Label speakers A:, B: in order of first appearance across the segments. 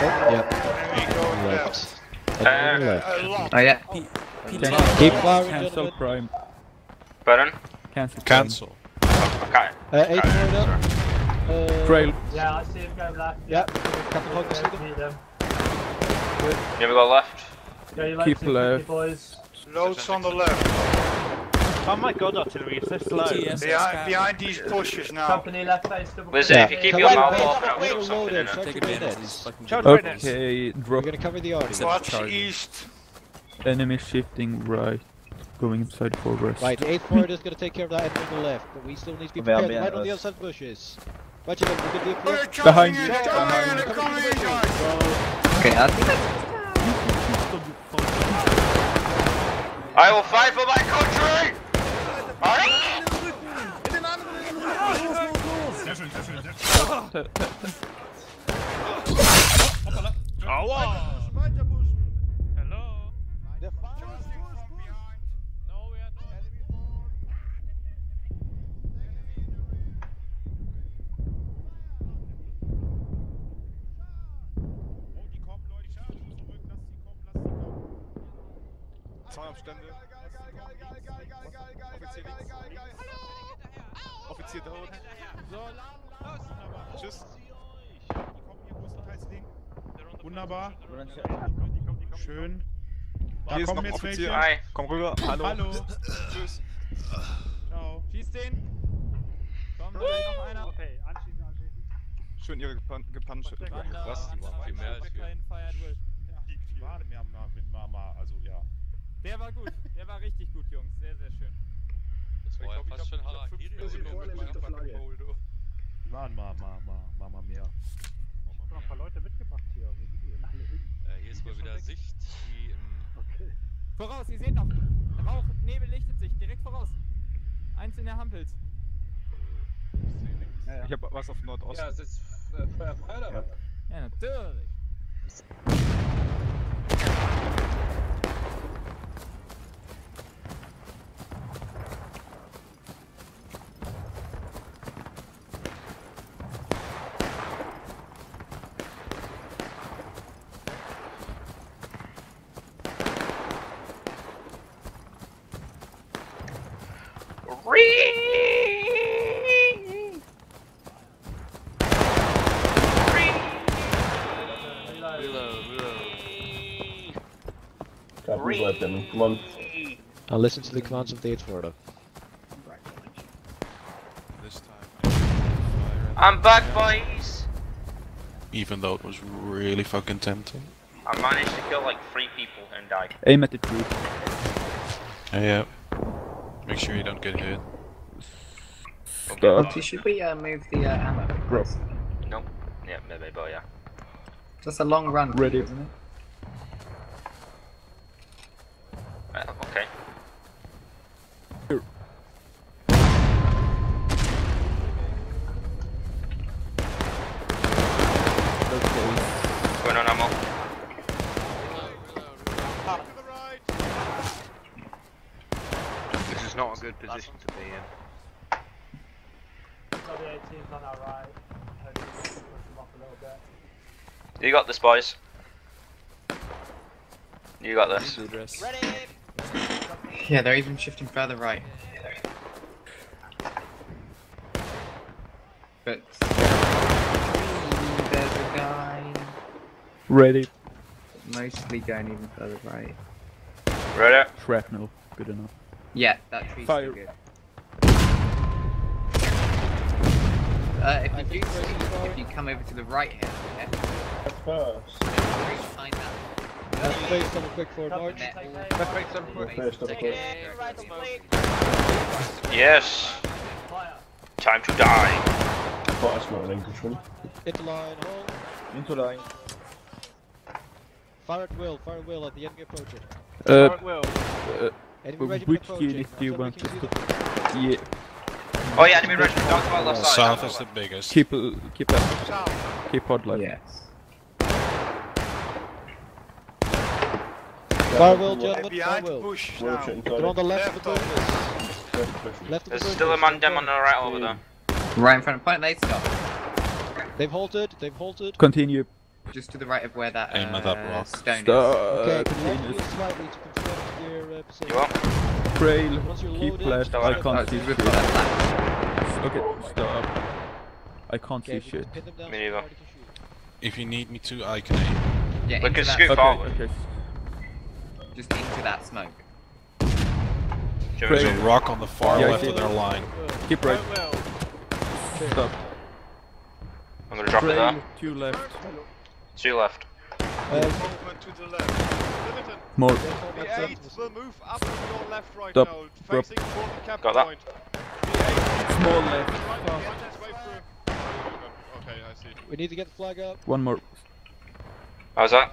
A: Yep.
B: We left.
A: Left.
C: Uh,
A: left.
B: A lot.
D: Oh yeah.
A: Keep firing,
C: Cancel prime.
D: Pardon?
C: Cancel.
E: Cancel.
D: Okay.
A: Uh, eight forward. Uh,
C: Trail.
F: Yeah, I see him go left.
A: Yeah. Captain Hawkins, see them.
F: Meet them.
D: Yeah, we go left.
F: Go your
C: Keep
F: left,
C: left.
F: boys.
B: Loads on the left.
G: Oh my god, artillery is so slow.
B: Behind, behind these bushes now.
F: Company left face, double
D: Listen,
A: Yeah.
D: if you keep
A: Come
D: your mouth
A: wait,
D: open,
A: wait,
D: I'll
A: wait,
D: shove
A: load
D: something
A: it,
D: in
A: start
D: it.
A: your bayonets.
C: Okay,
A: We're gonna cover the arty.
B: Watch east.
C: Enemy shifting right. Going inside forward.
A: Right, the 8 forward is gonna take care of that enemy on the left, but we still need to be prepared. Right on the
G: us.
A: outside bushes. Watch it, we're gonna be
B: They're
A: approach.
B: charging
C: Behind
B: in,
C: you.
B: they're coming in, they're
A: Behind
B: coming
A: you.
B: in, guys.
D: Okay, I think I will fight for my country! Alright?
E: Zahnabstände. Offizier Offizier tot. Tschüss. Die kommen hier größtenteils links.
G: Wunderbar. Schön. Da
E: Hier ist
G: kommen
E: noch ein
G: jetzt
E: Offizier.
G: welche.
D: Hi.
E: Komm rüber. Hallo.
G: Hallo.
E: Tschüss.
G: Ciao.
H: Schieß den! Komm, da ist noch einer.
G: Okay, anschließen, anschließen.
E: Schön ihre gepan gepanschte. Was?
H: Die waren viel mehr als wir.
G: Die, waren mehr mal mit Mama, also ja.
H: Der war gut, der war richtig gut, Jungs. Sehr, sehr schön.
E: Das war ja fast schon Harakiri.
G: Die waren mal, mal, mal, Mama mehr. Ich hab noch ein paar Leute mitgebracht hier. Wo sind die denn alle hin?
E: Hier ist mal wieder Sicht, wie im
G: Okay.
H: Voraus, ihr seht noch. Rauch, Nebel lichtet sich. Direkt voraus. Eins in der Hampels.
E: Ich hab was auf Nordost.
H: Ja, natürlich.
A: Now listen to the commands of the 8 forward.
D: I'm back, boys!
E: Even though it was really fucking tempting.
D: I managed to kill like three people and die.
C: Aim at the tree.
E: Yeah. Make sure you don't get hit.
C: Start.
D: Should we uh, move the uh, ammo?
C: Drop.
D: Nope. Yeah, maybe, but yeah.
F: Just a long run.
C: Ready.
F: Isn't it?
D: Uh, okay. Going on ammo.
I: This is not a good position to be in.
F: Got the 18s on our right. Hopefully push them off a little bit.
D: You got this, boys. You got this.
J: Yeah, they're even shifting further right. But there's a guy
C: Ready.
J: mostly going even further right.
D: Ready?
C: Shrapnel. Good enough.
J: Yeah, that tree's
C: Fire.
J: still good. Uh, if you do, if you come over to the right here, yeah,
A: First.
J: behind that.
A: Left face, double quick forward march.
J: net all-
I: Left face, double quick.
J: face directly
D: Yes. Time to die.
A: Into line, hold.
G: Into line.
A: Fire at will, fire at will at the enemy approaching.
C: Uh,
G: well.
C: uh,
A: Enemy regiment
C: which unit do you want
A: can
C: us
A: you see
C: to...
A: them?
C: Yeah,
D: Oh yeah, enemy regiment down to my left side.
E: South is the biggest.
C: keep, uh, keep up. Keep pod life.
J: Yes.
A: Fire will, gentlemen,
B: Behind
A: will.
B: bush now.
A: They're on the left of the
B: Left.
A: Left of the
D: There's
A: bushes.
D: still a man dem on the right over there.
J: Right in front of point. They stop.
A: They've halted, they've halted.
C: Continue
J: just to the right of where that
E: Aim at that
J: uh,
E: rock.
J: stone
C: Stop.
A: Okay,
C: Uh,
A: can you
C: Venus.
A: slightly to confirm your uh, position?
D: You want?
C: Trail. Keep
A: loaded,
C: left. I can't
J: it's
C: see shit. Okay, stop. I can't
A: Okay,
C: see shit.
A: can pin them down
D: Me neither.
A: hard you can shoot.
E: If you need me to, I can aim.
J: flat. Yeah,
D: We can scoot
J: smoke.
D: forward.
C: Okay, okay.
J: Just into that smoke.
E: There's a rock on the far
C: Yeah,
E: left of their line.
C: Keep right. Stop.
D: I'm gonna drop it
C: Trail.
D: there.
C: Two left.
D: Two left.
A: Uh,
G: Movement to the left. Littleton,
C: More.
G: the 8 will move up to your left right
C: Stop.
G: now,
C: Drop.
G: facing for the cap
D: Got that.
G: point. The 8
C: Small left.
G: right, find its way through. Okay, I see.
A: we need to get the flag up.
C: One more.
D: How's that?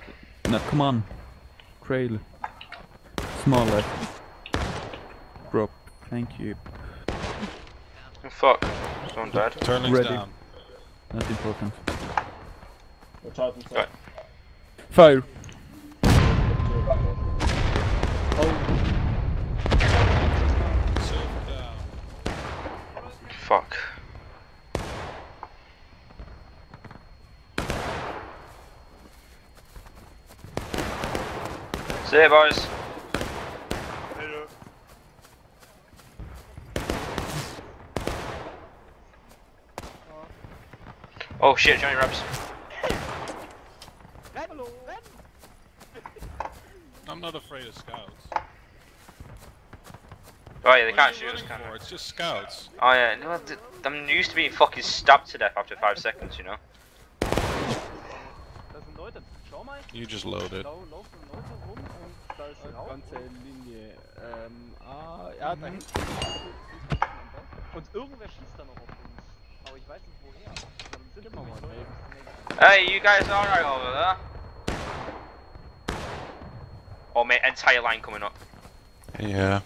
C: No, come on. Trail. Small left. Drop. Thank you.
D: Oh, fuck. Someone died.
E: Turling's
C: Ready.
E: down.
C: Not important.
F: We're charging
D: Right.
C: Fire.
E: Silver.
D: Fuck. See you, boys. Oh shit, Johnny Raps.
E: I'm not afraid of scouts.
D: Oh yeah, they
E: What
D: can't shoot us, can?
E: It's just scouts.
D: Oh yeah, no, I'm used to being fucking stabbed to death after five seconds, you know?
F: Da sind Leute. Schau mal.
E: You just loaded.
F: Da laufen Leute rum und da ist ein Rauch.
G: Ganze Linie. Ähm, ah, ja, da hinten.
F: Und irgendwer schießt da noch auf uns. Aber ich weiß nicht woher. Aber die sind immer mal
D: Hey, you guys alright over there? Oh mate, entire line coming up.
E: Yeah.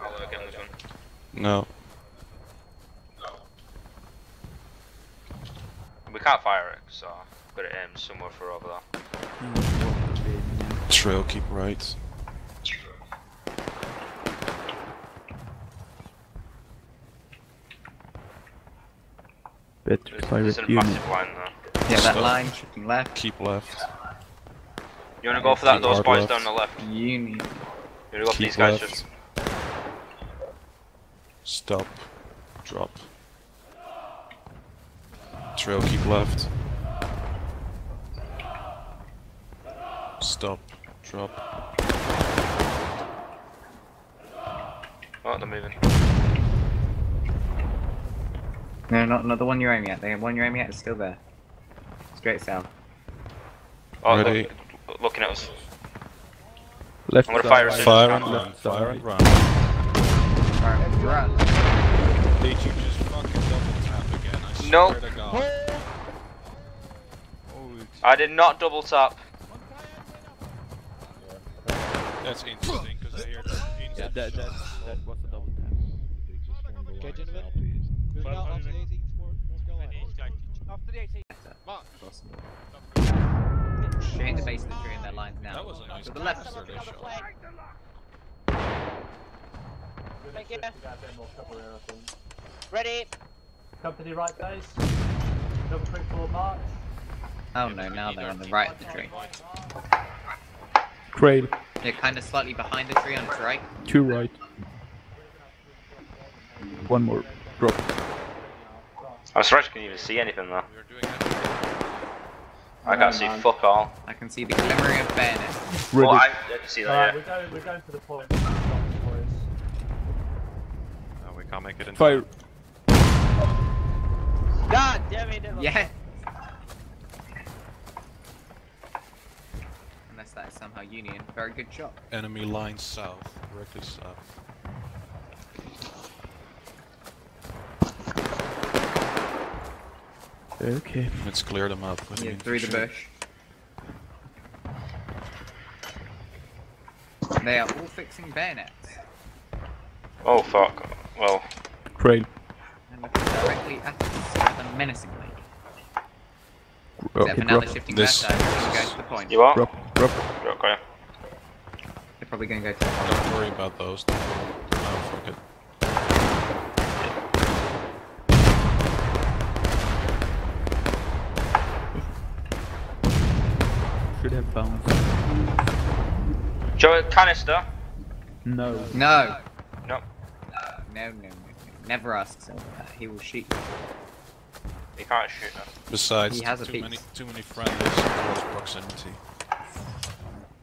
D: I'll get this one.
E: No.
D: We can't fire it, so I've got it aimed somewhere for over there.
E: Trail, keep right.
C: Better
D: There's,
C: fire
D: there's
C: unit.
D: line there.
J: Yeah, that line shifting left.
E: Keep left.
D: You wanna go for that,
E: Keep
D: those boys
E: left.
D: down the left?
J: Uni.
D: You wanna go for
E: Keep
D: these guys
E: left.
D: just...
E: Stop. Drop. Trail, keep left. Stop. Drop.
D: Oh, they're moving.
J: No, not, not the one you're aiming at. The one you're aiming at is still there. Straight south.
D: Oh,
E: Ready.
D: look, looking at us.
C: Left
D: I'm gonna
C: side.
D: fire as soon
E: Fire
D: I
E: and run.
C: Left
E: Fire and run.
J: Alright, run.
E: Did you just fucking double tap again? I swear
D: Nope.
E: to God.
D: I did not double tap.
E: That's interesting because I hear that.
C: Yeah, that, that, that was a double tap.
A: Okay, gentlemen.
F: After the 18.
J: Straight in the base of the tree and their lines now.
E: That was a nice
J: To the left.
E: bastard they shot.
F: Thank you. more cover here, I think.
H: Ready?
F: Company right base. Double quick forward march.
J: Oh no, now they're on the right of the tree.
C: Trail.
J: They're kind of slightly behind the tree on its right.
C: Two right. One more. Drop.
D: I'm surprised you can even see anything there.
E: We're doing it.
D: I can't see
J: man.
D: fuck all.
J: I can see the glimmer of bayonets.
C: Ready.
D: Oh, I, I can see
F: Alright,
D: that,
F: we're going, we're going for the point.
E: No, oh, we can't make it in
C: Fire.
H: God damn it.
J: Yeah! Unless that is somehow Union. Very good shot.
E: Enemy line south. Directly south.
C: Okay.
E: Let's clear them up. with
J: Yeah,
E: the
J: through the
E: infantry.
J: bush. They are all fixing bayonets.
D: Oh fuck. Well,
C: Trail.
J: And looking directly at us, rather menacingly. Except for now they're shifting
E: This-
J: left side, they're going to the point.
D: you what?
C: Drop. Drop.
D: Okay.
J: They're probably going to go to the point.
E: Don't worry about those. No, fuck it.
C: Should.
D: Joe, canister?
C: No.
J: No.
D: No.
J: No, no, no. no. Never ask so uh, He will shoot you.
D: You can't shoot now.
E: Besides,
J: He has
E: too
J: piece.
E: many too many friendlies in close proximity.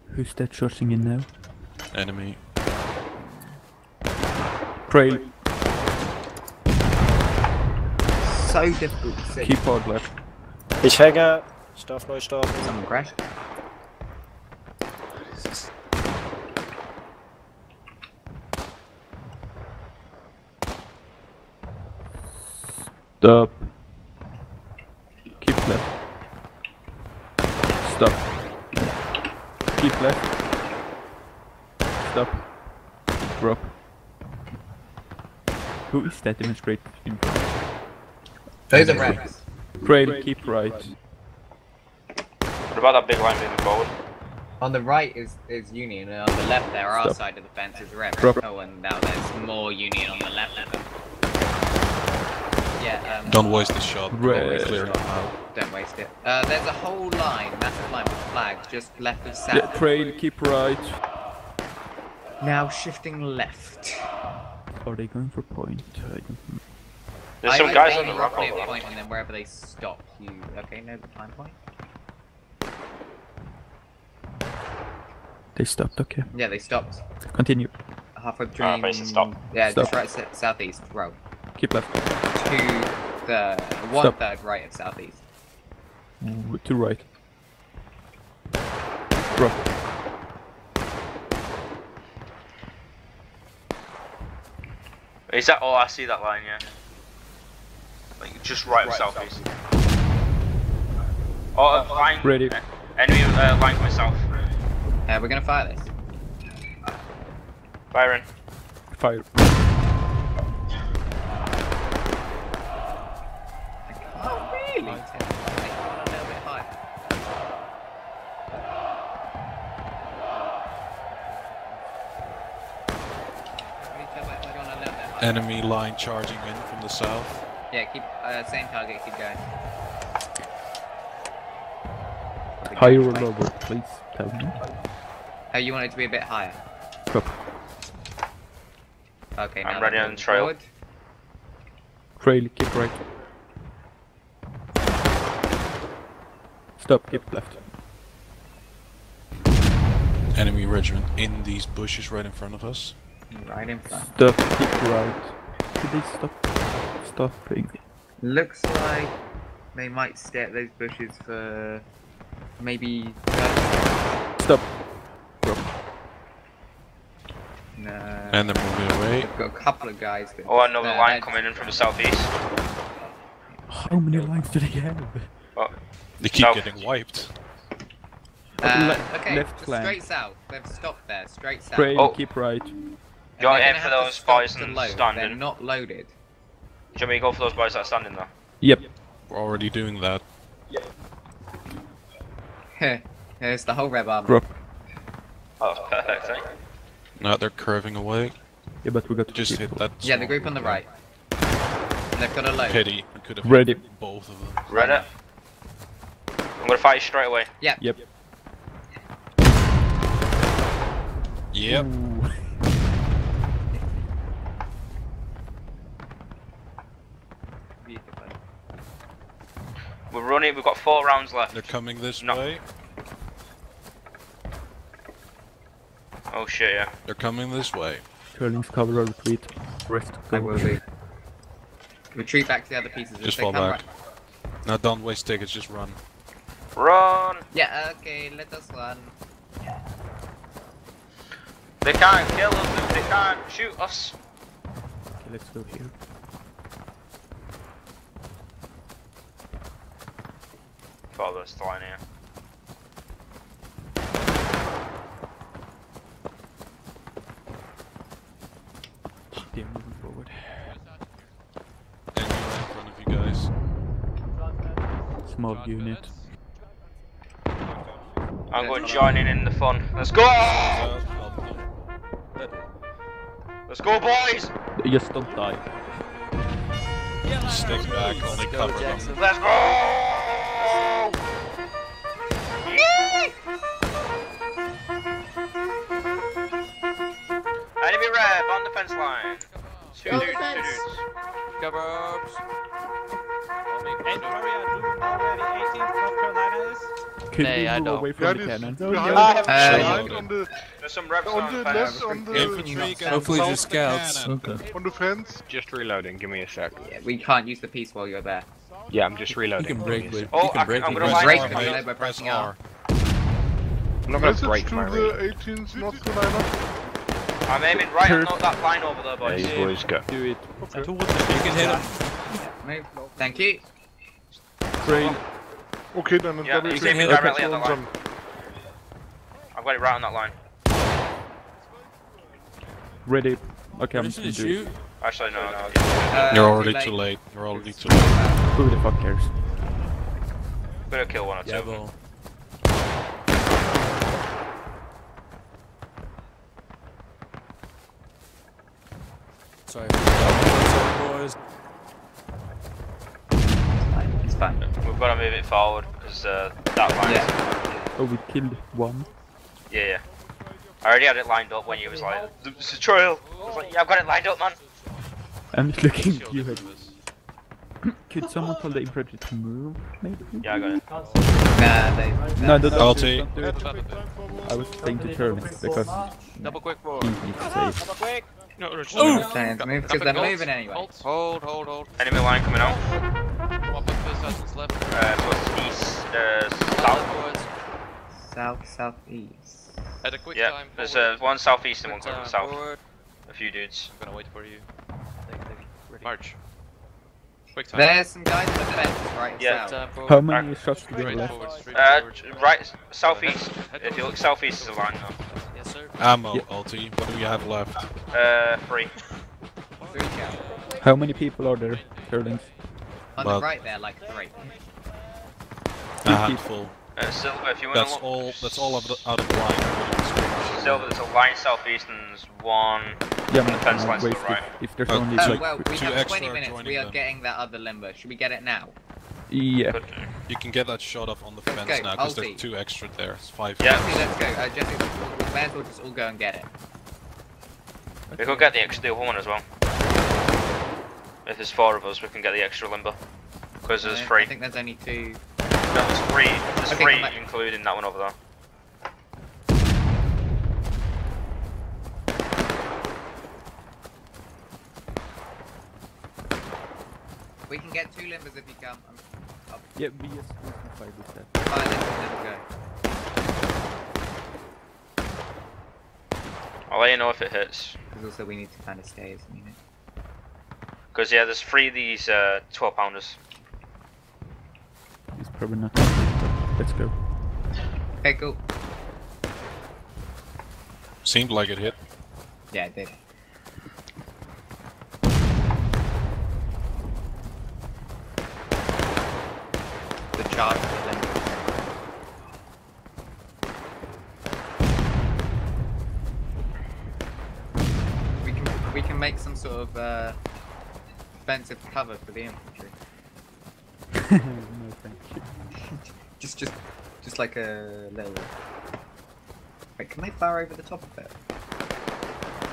C: Who's that shooting in now?
E: Enemy.
C: Trail.
J: So difficult to see.
C: Keep hard left.
A: Ich hänge. Ich darf neu starten.
J: Someone crashed.
C: Stop. Keep left. Stop. Keep left. Stop. Drop. Who is that demonstrate in front?
J: Those are Rex.
C: Trail, keep right.
D: What about that big line moving forward?
J: On the right is, is Union, and on the left there, our
C: Stop.
J: side of the fence is Rex.
C: Drop.
J: Oh, and now there's more Union on the left of them. Yeah, um...
E: Don't waste the shot.
C: Red.
E: Clear them out.
J: Don't waste it. Uh, there's a whole line, massive line with flags, just left of south.
C: Yeah, trail, keep right.
J: Now shifting left.
C: Are they going for point? I don't know.
D: There's some
J: I
D: guys
J: aim
D: on the rock
J: roughly at
D: over
J: the point, and then wherever they stop, you... Okay, know the time point?
C: They stopped, okay.
J: Yeah, they stopped.
C: Continue.
J: Halfway between...
D: basically stop.
J: Yeah, just right southeast, row.
C: Keep left.
J: To the one
C: Stop.
J: third right of southeast.
C: W- To right. Drop.
D: Is that? Oh, I see that line. Yeah. Like just right, of southeast. Oh, uh, line.
C: Ready.
D: uh, Enemy uh, line coming south.
J: Uh, we're gonna fire this.
D: Byron.
C: Fire.
J: Oh, really? A little bit high. Really feel like we're going a little bit high.
E: Enemy line charging in from the south.
J: Yeah, keep uh, same target, keep going.
C: Higher or lower, please tell me.
J: Oh, you want it to be a bit higher?
C: Drop.
J: Okay,
D: I'm
J: now
D: ready
J: then
D: on
J: move
D: trail.
J: forward.
C: Trail, keep right. Stop, keep left.
E: Enemy regiment in these bushes right in front of us.
J: Right in front.
C: Stop, keep right. Did they stop stopping?
J: Looks like they might stay at those bushes for maybe.
C: Stop. Drop.
J: No.
E: And they're moving away.
J: We've got a couple of guys. That,
D: Oh, another
J: uh,
D: line coming in from the southeast.
C: How many lines do they have?
E: They keep
D: South.
E: getting wiped.
J: Uh,
C: Le-
J: okay,
C: left flank.
J: straight south. They've stopped there. Straight south.
C: Trail,
D: Oh.
C: keep right.
J: And
D: You're
J: they're
D: for those
J: stop
D: boys
J: to
D: and
J: load.
D: standing.
J: They're not loaded.
D: Do you want me to go for those boys that are standing there?
C: Yep.
E: We're already doing that.
J: Heh. There's the whole red army.
C: Drop.
D: Oh, that's perfect, eh?
E: Now they're curving away.
C: Yeah, but we got to
E: Just hit that.
J: Yeah, the
E: small
J: group on the
E: there.
J: right. They've got a load.
E: Pity. We could have
C: Ready.
E: hit both of them.
D: Ready? I'm gonna fight you straight away.
J: Yep.
C: Yep.
E: Yep.
C: Ooh.
J: Beautiful.
D: We're running. We've got four rounds left.
E: They're coming this
D: No.
E: way.
D: Oh shit, yeah.
E: They're coming this way.
C: Curling's cover or retreat. Rest
J: I will be. Retreat back to the other pieces.
E: Just fall back.
J: right-
E: Now don't waste tickets, just run.
D: Run!
J: Yeah, okay, let us run.
D: They can't kill us. They can't shoot us.
C: Okay, let's go here.
D: Follow this line here.
C: They're moving forward.
E: Enemy in front of you guys.
C: Small unit.
D: I'm going joining in the fun. Let's go!
E: South, help them.
D: Let's go, boys!
C: Just don't die.
E: Stick back, only cover them.
D: Let's go!
H: Oh!
A: Enemy rev on the fence line. Two dudes, fence. Cover ups.
C: Can
H: hey, I don't.
C: Away from the cannon?
E: Uh,
D: There's some reps
G: on, the left, on the
J: infantry.
E: Hopefully, just scouts.
C: Okay.
G: On the fence.
I: Just reloading. Give me a sec.
J: Yeah, we can't use the piece while you're there.
I: Yeah, I'm just reloading.
E: You
I: can
E: break with.
D: Oh,
E: you can
D: I-
E: break
D: I'm gonna
E: press
J: break
E: R,
J: them,
E: mate.
J: they were
E: Press
J: pressing
E: R.
J: R.
I: I'm not gonna break my
G: the
I: ring.
G: 18th North Carolina.
D: I'm aiming right on that line over there, boys.
I: These boys go.
C: Do it.
E: You can hit him.
J: Thank you.
C: Train.
G: Okay, then
D: Yeah,
G: double
D: he's
G: check.
D: aiming directly at the line. I've got it right on that line.
C: Ready. Okay, I'm just
E: to
C: gonna
E: shoot?
D: Actually, no. no.
J: Uh,
E: You're already too late. You're already too late.
C: Who the fuck cares?
D: I'm kill one or two.
E: Yeah,
D: of them.
E: Sorry. Sorry, boys.
J: Fine, It's fine.
D: We've got to move it forward because uh, that line.
J: Yeah.
C: Oh, we killed one.
D: Yeah, yeah. I already had it lined up when you was like, "It's a trail." I was like, "Yeah, I've got it lined up, man."
C: I'm just looking at you. Could someone tell the infantry to move, maybe?
D: Yeah, I got it.
J: Nah, they.
C: No, don't, don't
E: I'll
C: do it, don't do it. I was saying to turn it because
H: Double quick roll.
C: he needs to save.
A: Double quick.
J: Oh! Saying to move because they're moving anyway.
H: Hold, hold, hold.
D: Enemy line coming out.
H: One first person's left.
D: Uh, towards east, uh, south.
J: South, southeast.
H: At a quick
D: Yeah,
H: time.
D: there's
H: forward.
D: uh, one southeast and one
H: Quick
D: coming
H: time
D: south.
H: forward.
D: A few dudes.
H: I'm gonna wait for you. March. Quick time.
J: There's some guys on the fence right
D: Yeah.
J: south.
C: How many shots do we left?
H: forward, straight
D: Uh,
H: forward.
D: right, southeast. If you look southeast is the line
H: Yes, sir.
E: Ammo,
C: Yeah.
E: Ulty. What do we have left?
D: Uh, three.
J: Three count.
C: How many people are there, Curlings?
J: On
E: Well-
J: the right there, like three.
E: A handful.
D: Uh, Silver, if you want to
E: That's
D: look.
E: all. That's all of the, out of line.
D: Silver, there's a line southeast and there's one.
C: Yeah,
D: The
C: man,
D: fence
C: I'm
D: line's to the
C: wasted.
D: right.
C: If there's
E: Oh,
C: only
E: it's
J: Oh,
E: like
J: well, we
E: two
J: have
E: extra
J: 20 minutes. We are
E: them.
J: getting that other limber. Should we get it now?
C: yeah.
D: Good.
E: You can get that shot off on the
J: Let's
E: fence
J: go,
E: now because there's two extra there. It's five.
D: Yeah.
J: Jesse, let's go. Uh, Jesse, we may as well just all go and get it.
D: We could get the extra the one as well. If there's four of us, we can get the extra limber. Because there's
J: Uh,
D: three.
J: I think there's only two.
D: No, there's three. There's
J: Okay,
D: three,
J: come back.
D: including that one over there.
J: We can get two limbers if you come. I'm up.
C: Yeah, we just we can fight with that.
J: fine, let's, let's go.
D: I'll let you know if it hits.
J: Because also we need to kind of stay as a unit.
D: Because yeah, there's three of these uh, 12 pounders.
C: It's probably not. gonna hit, but Let's go.
J: Okay, cool.
E: Seemed like it hit.
J: Yeah, it did. The charge of the limber. We can we can make some sort of uh, defensive cover for the infantry.
C: no, thank you.
J: Just just just like a little. Wait, can they fire over the top of it?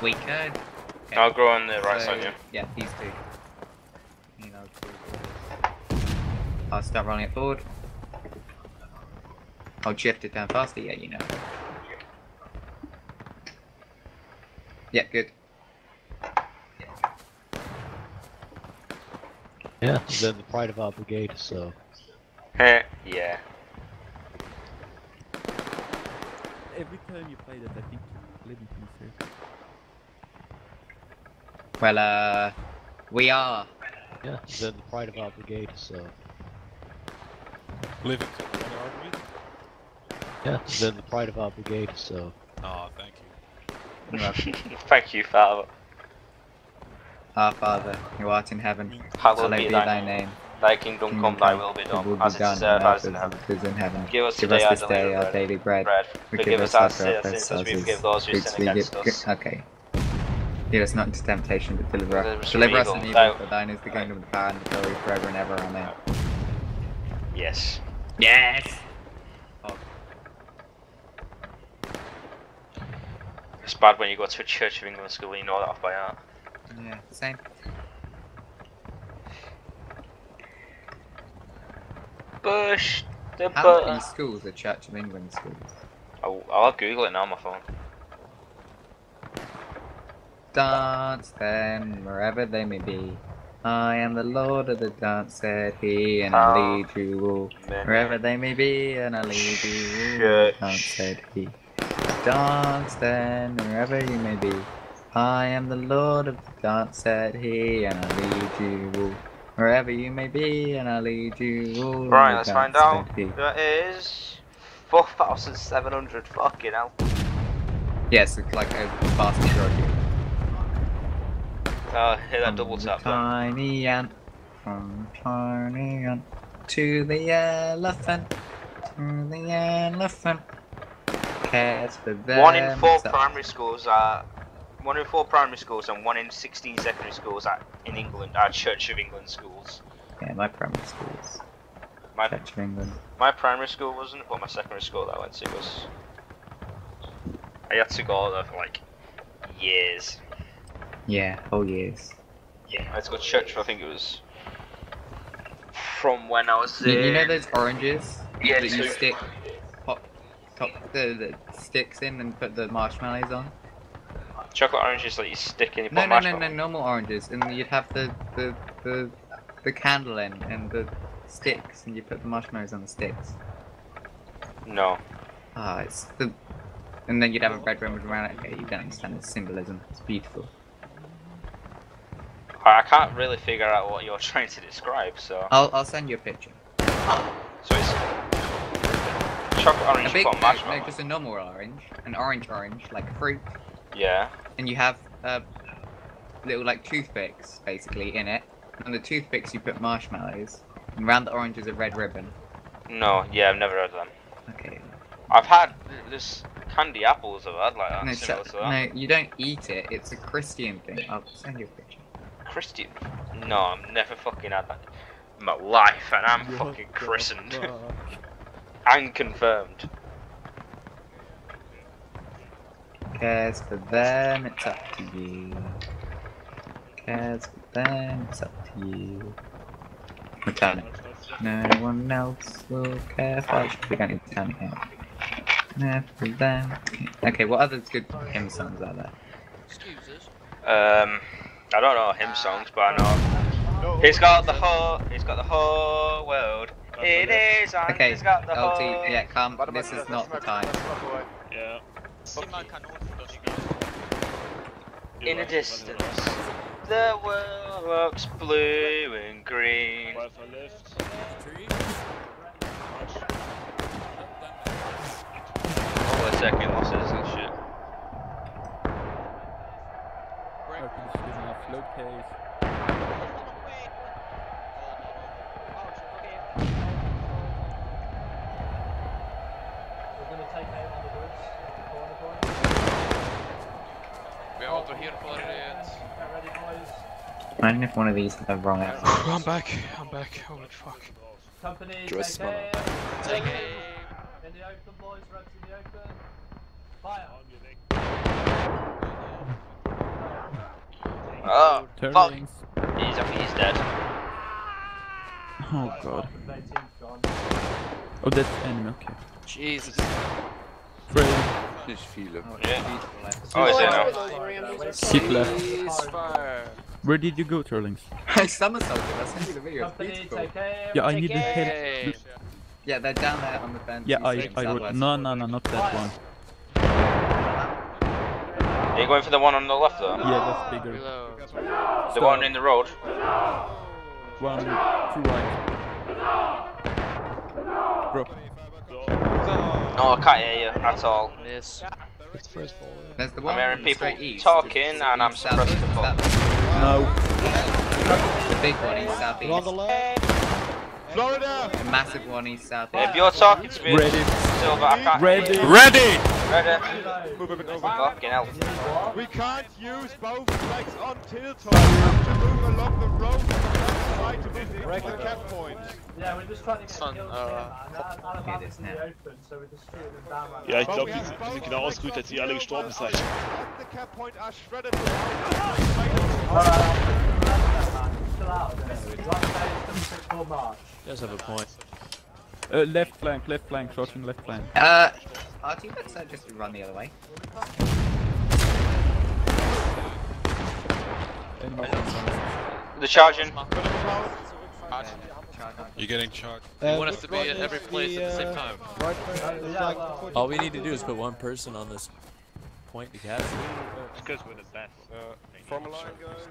J: We could. Okay.
D: I'll go on the right
J: So,
D: side, yeah.
J: Yeah, these two. You know, I'll start running it forward. I'll shift it down faster, yeah, you know. Yeah, good.
A: Yeah, then the pride of our brigade, so.
D: Heh, yeah.
C: Every time you play that, I think Livingston says.
J: Well, uh, we are.
A: Yeah, then the pride of our brigade, so.
E: Livington, what are we?
A: Yeah, then the pride of our brigade, so.
E: Oh, thank you.
D: Thank you, Father.
J: Our Father, who art in heaven,
D: Hallowed be thy
J: thy
D: name. Thy kingdom come, thy will be
J: will
D: done,
J: be
D: as it is as in heaven.
J: as it is in heaven.
D: Give us
J: Give
D: today
J: us
D: our
J: this day
D: daily
J: our
D: bread.
J: daily bread.
D: bread.
J: Forgive us our trespasses
D: as we forgive those who sin against
J: give-
D: us.
J: Okay. Lead us not into temptation, but deliver us. Deliver us
D: evil.
J: from evil, for thine is the kingdom, the power, and the glory forever and ever. Amen.
D: Yes.
J: Yes!
D: It's bad when you go to a Church of England school and you know that off by heart.
J: Yeah, same.
D: Push the
J: How many schools are Church of England schools?
D: I'll, I'll Google it now on my phone.
J: Dance them wherever they may be. I am the Lord of the dance, said he, and I
D: Oh.
J: lead you all wherever they may be, and I lead you all. Dance, said he. Dance then wherever you may be. I am the Lord of the dance, said he, and I lead you all wherever you may be, and I lead you all.
D: Right, let's find out. That is 4,700. Fucking hell.
J: Yes, it's like a vast majority.
D: Uh, hit that double tap.
J: Tiny ant, from tiny ant to the elephant, to the elephant. Cares for them.
D: One in four primary schools are. One in four primary schools and one in 16 secondary schools are in England are Church of England schools.
J: Yeah, my primary schools.
D: My
J: Church of England.
D: my primary school wasn't, but my secondary school that I went to was. I had to go there for like years.
J: Yeah, whole years.
D: Yeah, I had to go to church for I think it was from when I was.
J: You, you know those oranges
D: Yeah,
J: that you stick pop, top the, the sticks in and put the marshmallows on?
D: Chocolate oranges that you stick in your
J: No, no, no, no, normal oranges, and you'd have the the the the candle in and the sticks, and you put the marshmallows on the sticks.
D: No.
J: Ah, it's the. And then you'd have a red ribbon around it. Okay, you don't understand the symbolism. It's beautiful.
D: I I can't really figure out what you're trying to describe, so.
J: I'll I'll send you a picture.
D: So it's chocolate
J: A
D: orange
J: big
D: put
J: no,
D: marshmallow.
J: no, just a normal orange, an orange orange, like fruit,
D: Yeah.
J: and you have uh, little like toothpicks basically in it. And the toothpicks you put marshmallows, and around the orange is a red ribbon.
D: No. Yeah, I've never heard of them.
J: Okay.
D: I've had this candy apples. I've had like that.
J: No,
D: similar
J: shut,
D: that.
J: no, you don't eat it. It's a Christian thing. I'll send you a picture.
D: Christian. No, I've never fucking had that in my life, and I'm fucking christened and confirmed.
J: Cares for them, it's up to you. Cares for them, it's up to you. Return it. No one else will care for it. We don't need to turn it out. Care for them. Okay, what other good hymn songs are there?
D: Um, I don't know hymn songs, but I know he's got the whole, he's got the whole world. It is, and
J: Okay,
D: he's got the
J: LT,
D: whole.
J: yeah, come. This is not the time.
A: Yeah.
D: In the distance, the world looks blue and green.
A: Right for left.
D: All the second losses and shit.
H: Okay, this is float case.
J: Imagine if one of these had the wrong answer.
E: I'm back. I'm back. Holy fuck.
K: Company,
E: Dress
K: take aim.
E: Take
K: In the open, boys, runs in the open. Fire.
D: Oh, fuck.
C: Turlings.
D: He's, I think he's dead.
C: Oh god. Oh, that's enemy, okay.
E: Jesus.
C: Frey,
E: Nicht viele.
D: Oh, yeah. Oh, is it now?
C: keep left. Where did you go, Turlings?
J: I somersaulted. I'll send you the video. It's
K: Company,
J: beautiful.
K: take aim.
C: Yeah, I need the
E: Hey.
C: help.
J: Yeah, they're down there on the fence.
C: Yeah, I,
J: see
C: I
J: them
C: wrote.
J: southwest.
C: No, no, no, not that one.
D: Are you going for the one on the left though?
C: Yeah, that's bigger.
E: Reload.
D: The one in the road?
C: One to right. Drop.
D: No, I can't hear you at all.
E: Miss.
J: There's the one.
D: I'm
J: one
D: hearing people
J: east.
D: talking
J: It's
D: and I'm
J: east,
D: suppressed
J: south,
D: the phone.
C: No.
J: The big one east southeast.
A: On the left. Florida.
J: The massive one east southeast.
D: If you're talking to me,
C: Ready.
D: Silver, I can't
C: Ready.
D: hear you.
E: Ready!
D: Ready?
A: Move a bit over.
D: Fucking hell.
A: We can't use both legs on tilt. We have to move along the road. Try break the cap point.
K: Yeah, we're just trying to get
L: Son,
K: kills
L: uh,
K: here, man. Al- Alabama's in the open, so we're just shooting them down right
M: Ja, ich glaube, die, sind- die sind genau ausgerüstet, als ihr alle gestorben seid.
A: The cap point are shredded.
K: Alright, man. Chill out a bit. Right now, it's just full march.
L: You guys have a point.
C: Uh, left flank, left flank, shorting left flank.
J: Uh, arty, let's uh, just run the other way.
D: The charging.
E: You're getting charged.
L: You want us to be at every place at the same time.
A: Right flank, the flag
L: All we need to do is put one person on this point to catch.
F: It's because we're the best.
M: Uh, form a line, guys.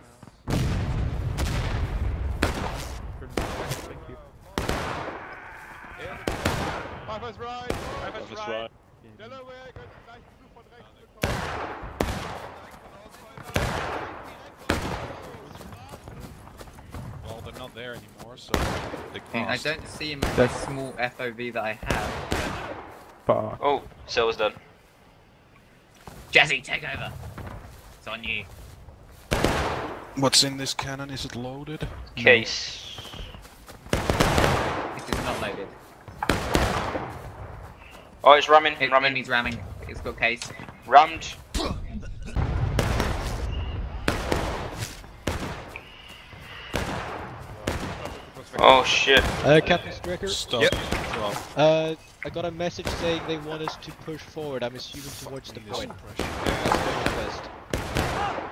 A: Five us right. Five us
M: Das ist
A: right.
M: right.
A: Delaware,
E: not there anymore, so they
J: And I don't see him with
C: That's-
J: the small FOV that I have.
C: Fuck.
D: Oh, Silver's dead.
J: Jazzy, take over. It's on you.
E: What's in this cannon? Is it loaded?
D: Case.
J: It is not loaded.
D: Oh, it's ramming.
J: It,
D: ramming.
J: it needs ramming. It's got case.
D: Rammed. Oh shit.
A: Uh, Captain Stricker.
E: Stop.
D: Yep.
A: Uh, I got a message saying they want us to push forward. I'm assuming towards the point.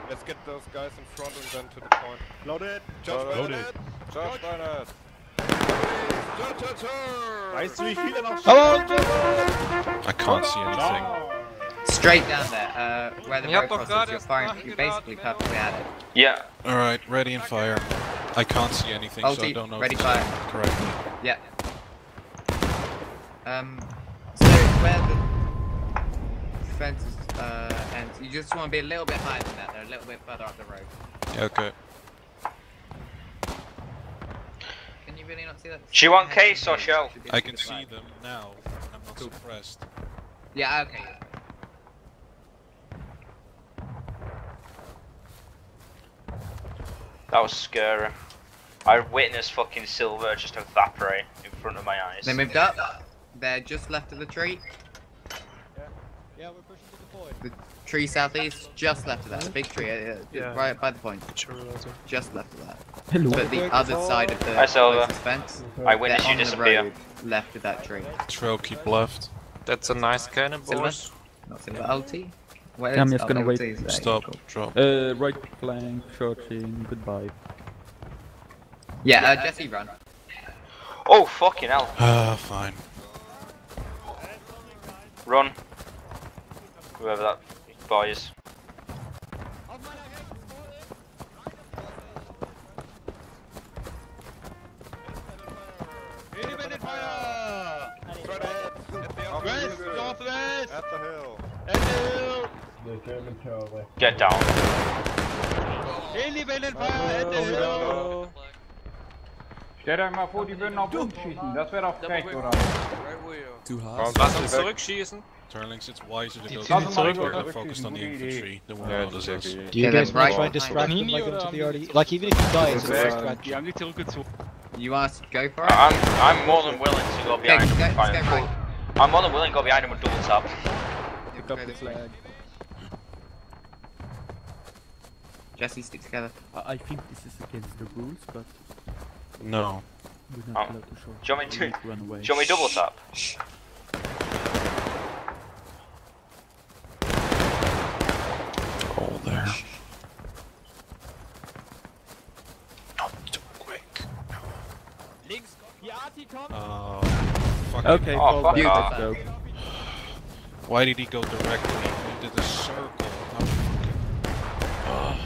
M: Let's get those guys in front and then to the point.
G: Loaded.
M: Charge
E: Loaded.
M: bayonet. Charge bayonet. Charge, charge, charge.
G: Weißt du, wie viele noch
A: Hello,
E: I can't see anything.
J: Straight down there, uh, where the
L: Je hebt
J: road crosses, you're firing, you're basically perfectly at it.
D: Yeah.
E: Alright, ready and fire. I can't see anything, so I don't know
J: ready,
E: if
J: fire.
E: correctly.
J: Yeah. Um, so where the fence is, uh, and you just want to be a little bit higher than that, They're a little bit further up the road.
E: Yeah, okay.
J: Can you really not see that?
D: She you want case or shell?
E: I can see
J: side.
E: them now. I'm not suppressed.
J: Yeah, okay.
D: That was scary. I witnessed fucking Silver just evaporate in front of my eyes.
J: They moved up. They're just left of the tree.
A: Yeah, we're pushing to the point.
J: The tree southeast, just left of that. The big tree, uh, uh, right by the point. Just left of that.
C: Hello.
J: But the other side of the
D: Hi, Silver.
J: closest fence.
D: I witnessed
J: they're
D: you
J: on
D: disappear.
J: The road left of that tree.
E: Trail keep left.
L: That's a nice cannon,
J: Silver?
L: boys.
J: Not silver. LT. Where
C: Yeah, I'm
J: is-
C: just gonna
J: LT
C: wait.
E: Stop. Drop.
C: Uh, right flank, shorting, goodbye.
J: Yeah, uh, Jesse, run.
D: Oh fucking hell!
E: Ah, fine.
D: Run. Whoever that boy is.
A: Independent fire!
M: Straight ahead. At the other
A: West,
M: hill.
A: northwest!
M: At the hill.
A: At the hill!
D: Get down.
A: Independent fire at the hill!
N: Stell euch mal vor, die würden auf uns schießen. Das wäre doch frech, oder?
L: Too hard.
E: Lass
L: Lass
E: uns
L: uns zurückschießen.
E: Turlings, it's wiser to go
N: Lass uns mal zurück
E: focused on the infantry. They won't
M: Yeah,
E: notice
M: that's
E: us.
A: Do you guys
J: then
A: want to
J: right
A: try and distract them like into the arty? Like even if you die, it's a
M: Yeah.
A: distract.
F: Die haben die zurückgezogen.
J: You want us to go for it?
D: I'm I'm more than willing to go behind
J: go,
D: him.
J: let's go.
D: I'm more than willing to go behind him with double tap.
C: Pick up the flag.
J: Jesse, stick together.
C: I I think this is against the rules, but
E: No.
C: we're
D: Oh.
C: show.
D: Do you want me to-
C: We need run away.
D: Do you want me double tap?
E: All there. Not too quick.
H: Links, die Arti kommt.
E: Oh, fuck.
C: Okay,
D: Oh,
C: fall
D: fuck
C: back, oh, off.
E: Why did he go directly? He did a circle. How fucking... Ugh.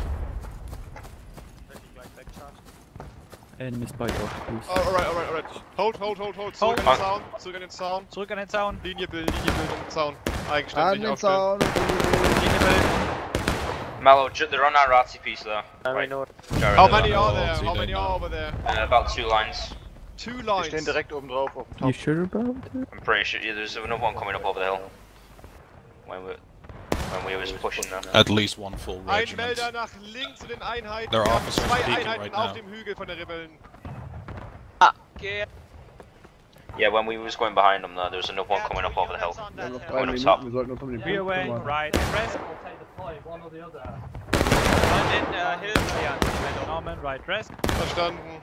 C: Enemy spy dog, please.
M: Oh, alright, alright, alright. Hold, hold, hold, hold. Zurück an den Zaun. Zurück an den Zaun.
F: Zurück an den Zaun.
M: Linie bilden, Linie bilden um den Zaun. Eigenständig
A: den
M: aufstellen.
A: Zaun.
M: Linie bilden.
D: Mellow, ju- they're on our arty piece though. Right. Jared,
M: How many are there? How many are over there?
D: Uh, about two lines.
M: Two
B: Wir
M: lines.
B: stehen direkt oben drauf auf dem
C: You sure about it?
D: I'm pretty sure yeah, there's another one coming up over the hill. When we when we was pushing them.
E: At least one full
M: Ein
E: regiment.
M: Melder nach links zu den Einheiten.
E: There are officers
M: zwei Einheiten
E: right
M: auf
E: now.
M: dem Hügel von der Rebellen.
D: Yeah, when we was going behind them, though, there was another one coming up over the hill. Coming up top.
O: wir sollten uns um den
L: Rear
O: Punkt
L: way,
O: kümmern.
L: right, rest.
K: We'll take the point, one or the other.
L: One in uh, hill triangle. Norman, right, rest.
M: Verstanden.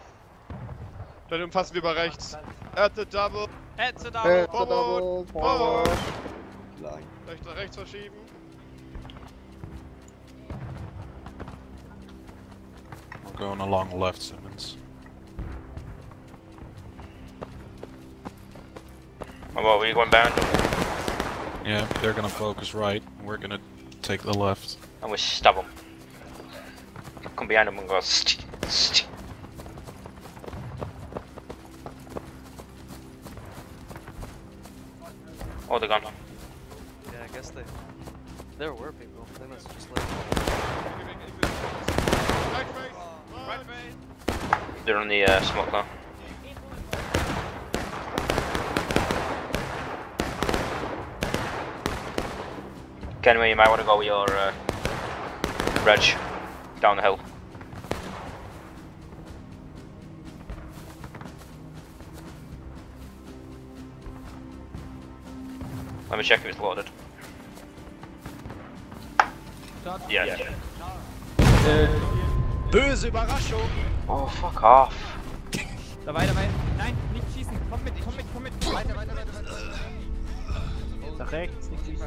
M: Dann umfassen wir über rechts. At the double.
L: At the
O: Äh,
L: double.
M: Forward.
O: forward.
M: Forward. Rechts nach rechts verschieben.
E: Going along left, Simmons.
D: Oh, what, were you going behind them?
E: Yeah, they're gonna focus right. We're gonna take the left.
D: And we stab them. Come behind them and go st st Oh, they're gone.
L: Yeah, I guess they. There were people. They must have just left.
M: Right face.
L: Right face.
D: They're on the uh, smoke now. Kenway, you might want to go with your uh, reg down the hill. Let me check if it's loaded. Yeah. yeah.
M: Böse Überraschung.
D: Oh, fuck off.
H: Dabei, dabei. Nein, nicht schießen. Komm mit, komm mit, komm mit. Weiter, weiter, weiter, weiter.
L: Nach rechts, nicht schießen.